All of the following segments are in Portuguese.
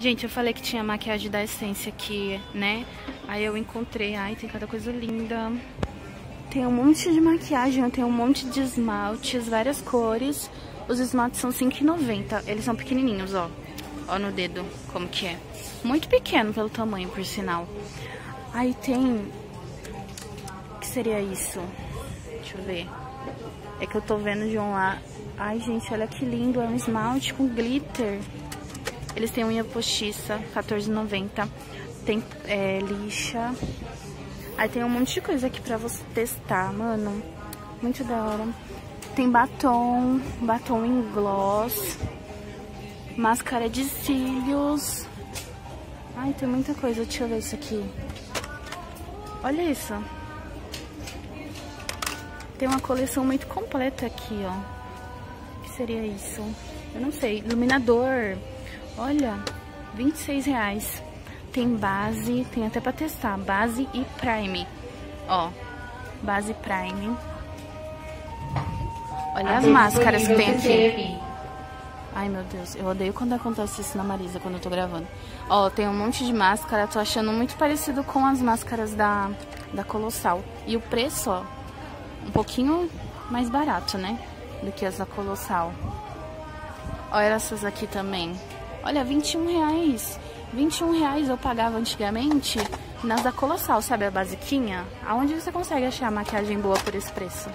Gente, eu falei que tinha maquiagem da Essência aqui, né? Aí eu encontrei. Ai, tem cada coisa linda. Tem um monte de maquiagem, tem um monte de esmaltes, várias cores. Os esmaltes são R$5,90. Eles são pequenininhos, ó. Ó no dedo, como que é. Muito pequeno pelo tamanho, por sinal. Aí tem... O que seria isso? Deixa eu ver. É que eu tô vendo de um lá. Ai, gente, olha que lindo. É um esmalte com glitter. Eles têm unha postiça, R$14,90. Tem é, lixa. Aí tem um monte de coisa aqui pra você testar, mano. Muito da hora. Tem batom, batom em gloss. Máscara de cílios. Ai, tem muita coisa. Deixa eu ver isso aqui. Olha isso. Tem uma coleção muito completa aqui, ó. O que seria isso? Eu não sei. Iluminador. Olha, 26 reais. Tem base, tem até pra testar, base e prime. Ó, base prime. Olha as máscaras que tem aqui. Ai, meu Deus, eu odeio quando acontece isso na Marisa, quando eu tô gravando. Ó, tem um monte de máscara, tô achando muito parecido com as máscaras da, da Colossal. E o preço, ó, um pouquinho mais barato, né? Do que as da Colossal. Olha essas aqui também. Olha, 21 reais. 21 reais eu pagava antigamente nas da Colossal, sabe a basiquinha? Aonde você consegue achar maquiagem boa por esse preço?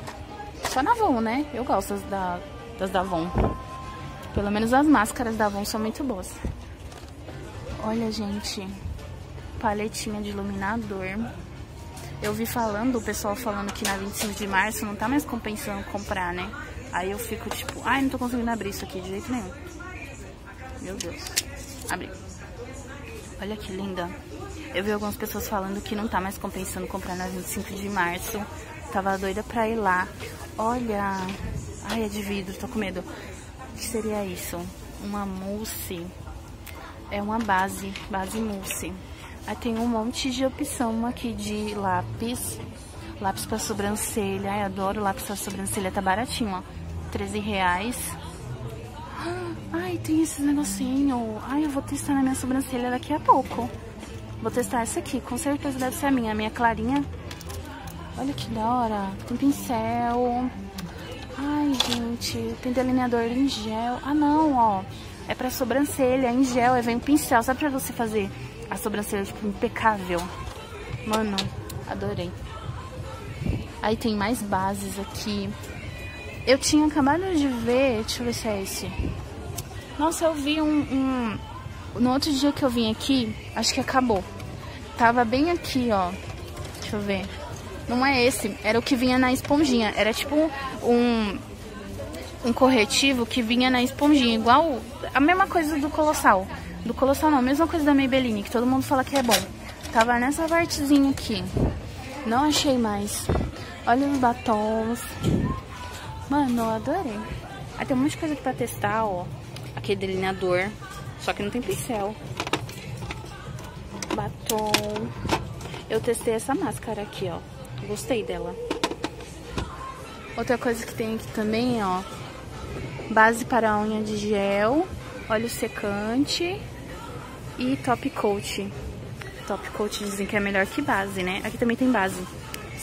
Só na Avon, né? Eu gosto das da, das da Avon. Pelo menos as máscaras da Avon são muito boas. Olha, gente. Paletinha de iluminador. Eu vi falando, o pessoal falando que na 25 de março não tá mais compensando comprar, né? Aí eu fico tipo, ai, não tô conseguindo abrir isso aqui de jeito nenhum. Meu Deus. Abri. Olha que linda. Eu vi algumas pessoas falando que não tá mais compensando comprar na 25 de março. Tava doida pra ir lá. Olha. Ai, é de vidro, tô com medo. O que seria isso? Uma mousse. É uma base, base mousse. Aí tem um monte de opção aqui de lápis. Lápis pra sobrancelha. Ai, adoro lápis pra sobrancelha. Tá baratinho, ó. 13 reais. Ai, tem esses negocinho. Ai, eu vou testar na minha sobrancelha daqui a pouco. Vou testar essa aqui, com certeza deve ser a minha, a minha clarinha. Olha que da hora. Tem pincel. Ai, gente, tem delineador em gel. Ah, não, ó. É pra sobrancelha, em gel, aí vem um pincel. Sabe pra você fazer a sobrancelha, tipo, impecável? Mano, adorei. Aí tem mais bases aqui. Eu tinha acabado de ver, deixa eu ver se é esse. Nossa, eu vi um, um, No outro dia que eu vim aqui, acho que acabou. Tava bem aqui, ó. Deixa eu ver. Não é esse, era o que vinha na esponjinha. Era tipo um, um corretivo que vinha na esponjinha. Igual a mesma coisa do Colossal. Do Colossal não, a mesma coisa da Maybelline, que todo mundo fala que é bom. Tava nessa partezinha aqui. Não achei mais. Olha os batons. Mano, eu adorei. Aí tem um monte de coisa aqui pra testar, ó aquele delineador, só que não tem pincel. Batom. Eu testei essa máscara aqui, ó. Gostei dela. Outra coisa que tem aqui também, ó. Base para unha de gel, óleo secante e top coat. Top coat dizem que é melhor que base, né? Aqui também tem base,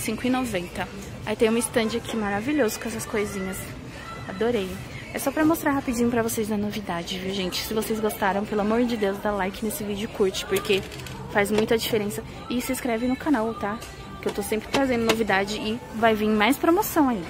R$5,90. Aí tem um stand aqui maravilhoso com essas coisinhas. Adorei. É só pra mostrar rapidinho pra vocês a novidade, viu, gente? Se vocês gostaram, pelo amor de Deus, dá like nesse vídeo e curte, porque faz muita diferença. E se inscreve no canal, tá? Que eu tô sempre trazendo novidade e vai vir mais promoção aí.